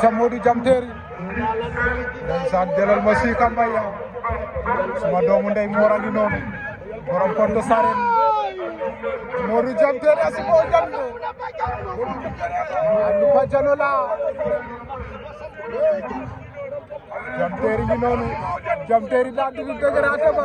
sa Modou Jam Terry ndeysaan jëlal ma si Kambaya suma doomu ndey Mor a ngi noonu borom Pointe Sarène Modou Jam Terry a simo jande andu bajano la Jam Terry ngi noonu Jam Terry daa digi dëgëraate ba